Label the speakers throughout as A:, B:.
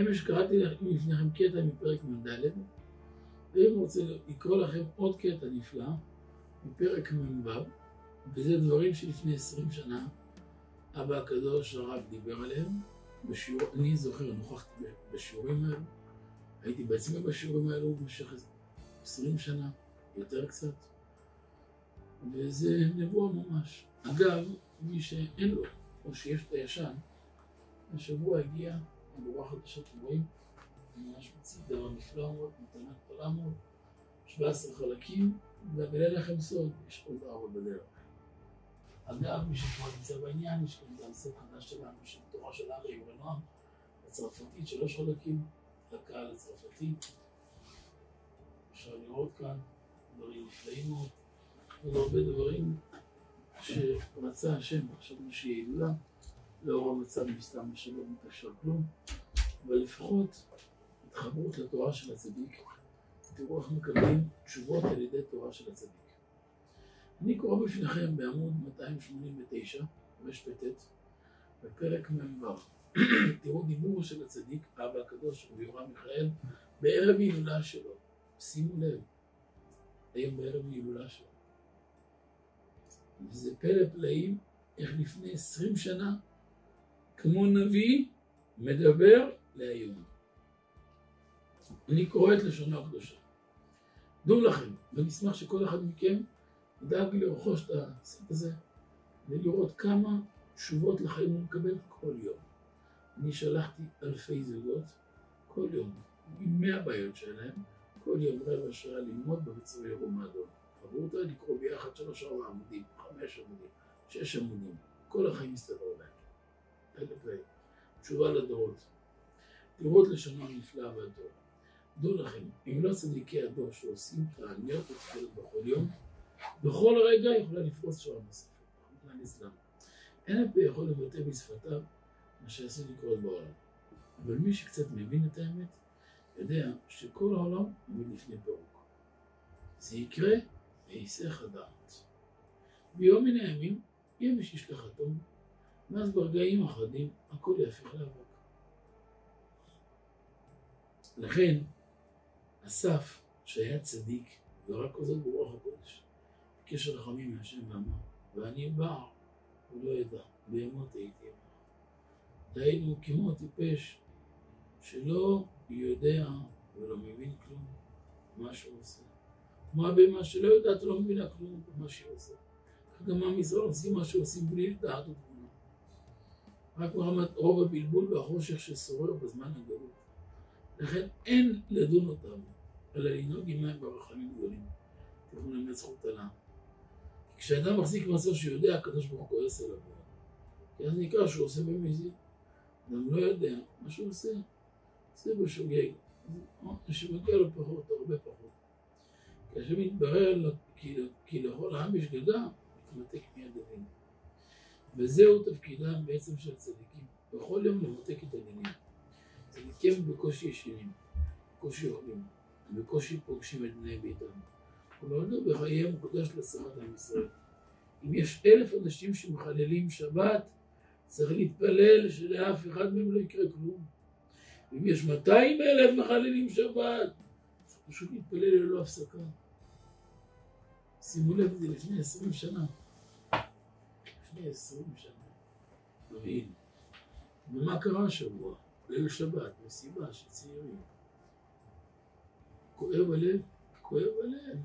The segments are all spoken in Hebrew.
A: אמש קראתי לפניכם קטע מפרק מ"ד, ואם רוצה לקרוא לכם עוד קטע נפלא מפרק מ"ו, וזה דברים שלפני עשרים שנה אבא הקדוש הרב דיבר עליהם. בשיעור, אני זוכר, נוכחתי בשיעורים האלו, הייתי בעצמי בשיעורים האלו במשך עשרים שנה, יותר קצת, וזה נבואה ממש. אגב, מי שאין לו, או שיש את הישן, השבוע הגיע מבואה חדשה, אתם רואים? ממש מציג דבר נפלא מאוד, גדולה מאוד, 17 חלקים, ואגלה לכם סוד, יש עוד ארבע בדרך. אגב, מי שכבר נמצא בעניין, יש כאן גם סט חדש שלנו, של תורה של ארי ונועם, הצרפתית, שלוש חלקים, לקהל הצרפתי. אפשר לראות כאן דברים נפלאים מאוד, ועוד הרבה דברים שרצה השם, חשבנו שיהיה הילולה, לאור המצב מסתם שלא מתאפשר כלום, אבל לפחות התחברות לתורה של הצדיק, תראו איך מקבלים תשובות על ידי תורה של הצדיק. אני קורא בפניכם בעמוד 289, רפ"ט, בפרק מ"ו. תראו דיבור של הצדיק, אבא הקדוש, רבי מיכאל, בערב הילולה שלו. שימו לב, היום בערב הילולה שלו. וזה פלא פלאים, איך לפני עשרים שנה, כמו נביא, מדבר להיום. אני קורא את לשונו הקדושה. דעו לכם, ואני אשמח שכל אחד מכם ידאג לרכוש את הסרט הזה ולראות כמה תשובות לחיים הוא מקבל כל יום. אני שלחתי אלפי זוגות כל יום, עם מאה בעיות שלהם, כל יום רבע שעה ללמוד בבית ספר ירום האדום. חברותא לקרוא ביחד שלוש ארבע עמודים, חמש עמודים, שש עמודים, כל החיים מסתדר להם. תשובה לדורות. תראו את לשונו הנפלא והטוב. דעו לכם, אם לא צדיקי הדור שעושים תעניות ותפילות בכל יום, בכל רגע יכולה לפרוס שורה נוספת. אין הפה יכול לבטא בשפתיו מה שעשוי לקרות בעולם. אבל מי שקצת מבין את האמת, יודע שכל העולם עומד לפני פירוק. זה יקרה בהיסח הדעת. ביום מן הימים יהיה מי שישלח אטום, ואז ברגעים אחדים הכל יהפך לאבק. לכן אסף, שהיה צדיק, ורק עוזר ברוח הקודש, בקשר רחמים מהשם ואמר, ואני בער, הוא לא ידע, בהמות הייתי אמר. דהיינו כמו טיפש שלא יודע ולא מבין כלום מה שהוא עושה. כמו הבהמה שלא יודעת ולא מבינה כלום מה שהיא עושה. גם עם ישראל עושים מה שעושים בלי לדעת. רק ברמת רוב הבלבול והחושך ששורר בזמן הגלות. לכן אין לדון אותם, אלא לנהוג עמהם ברחמים גדולים. תראו להם זכות עלה. כשאדם מחזיק מעשר שיודע, הקדוש ברוך הוא כועס עליו. כי אז נקרא שהוא עושה במזיד. אדם לא יודע מה שהוא עושה, עושה בשוגג. שמגיע לו פחות, הרבה פחות. כאשר מתברר כי לכל העם יש גדה, מתמתק מיד הדין. וזהו תפקידם בעצם של הצדיקים, בכל יום למתק את הדינים. צדיקים בקושי ישנים, בקושי אוכלים, בקושי פוגשים את בני ביתם. ונולדו בחייהם מוקדש לשרת עם ישראל. אם יש אלף אנשים שמחללים שבת, צריך להתפלל שלאף אחד מהם לא יקרה כלום. ואם יש 200 אלף מחללים שבת, צריך פשוט להתפלל ללא הפסקה. שימו לב, זה לפני עשרים שנה. לפני עשרים שנה. מבין. ומה קרה השבוע? ליל שבת, מסיבה של צעירים. כואב הלב, כואב הלב.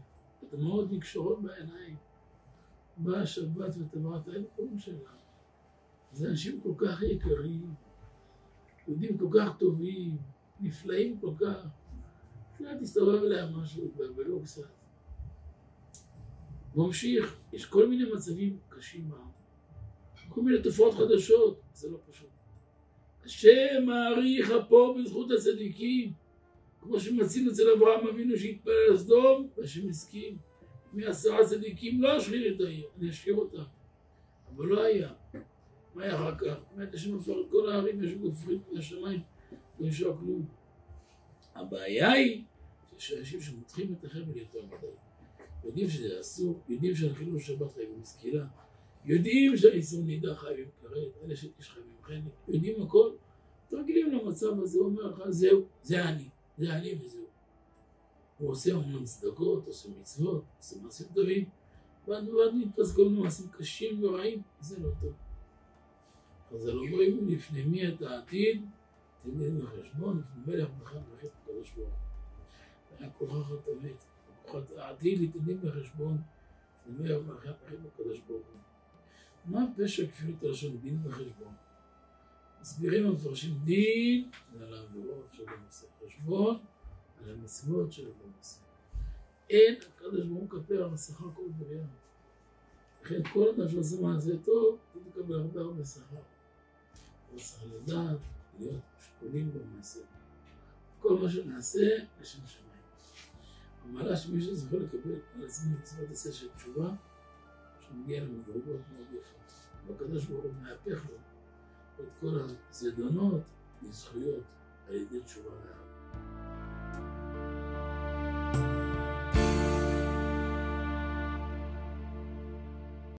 A: הדמעות נקשרות בעיניים. באה השבת וטבעת האלפון שלה. זה אנשים כל כך יקרים, יהודים כל כך טובים, נפלאים כל כך. קצת הסתובב להם משהו, התבלבלו קצת. ממשיך, יש כל מיני מצבים קשים בעם. כל מיני תופעות חדשות, זה לא פשוט. השם מעריך אפו בזכות הצדיקים, כמו שמצינו אצל אברהם אבינו שהתפלל על סדום, והשם הסכים. מעשרה צדיקים לא אשחיר את העיר, אני אשאיר אותה. אבל לא היה. מה היה אחר כך? באמת השם הפך את כל הערים, יש גופרים מהשמיים, לא נשאר כלום. הבעיה היא שאנשים שמותחים את החבל יותר מדי. יודעים שזה אסור, יודעים שהחילול שבת חייבים סקילה, יודעים שהאיסור נידה חייבים כרת, אלה שיש חייבים חלק, יודעים הכל, מתרגלים למצב הזה, הוא אומר לך, זהו, זה אני, זה אני וזהו. הוא עושה המון צדקות, עושה מצוות, עושה מעשים טובים, ואז נתפס כל מיני מעשים קשים ורעים, זה לא טוב. חז"ל אומרים, לפני מי אתה עתיד, תדין בחשבון, לפני מלך בחד וחטא הקדוש ברוך הוא. היה כוכך התמת, כוכך העתיד לתדין בחשבון, לפני מלך בחד וחטא הקדוש ברוך הוא. מה פשע כפילות הלשון דין בחשבון? מסבירים המפרשים דין, זה על העבירות של הנושא חשבון, על המצוות של הנושא. אין הקדוש ברוך הוא כפר על השכר כל בריאה. לכן כל אדם שעושה מעשה טוב, הוא תקבל הרבה הרבה שכר. הוא צריך לדעת, להיות שקולים במעשה. כל מה שנעשה, לשם שמיים. המעלה שמי שזוכה לקבל על עצמו מצוות עשה של תשובה, למדרגות מאוד יפות. והקדוש ברוך הוא מהפך לו את כל הזדונות לזכויות על ידי תשובה מהר.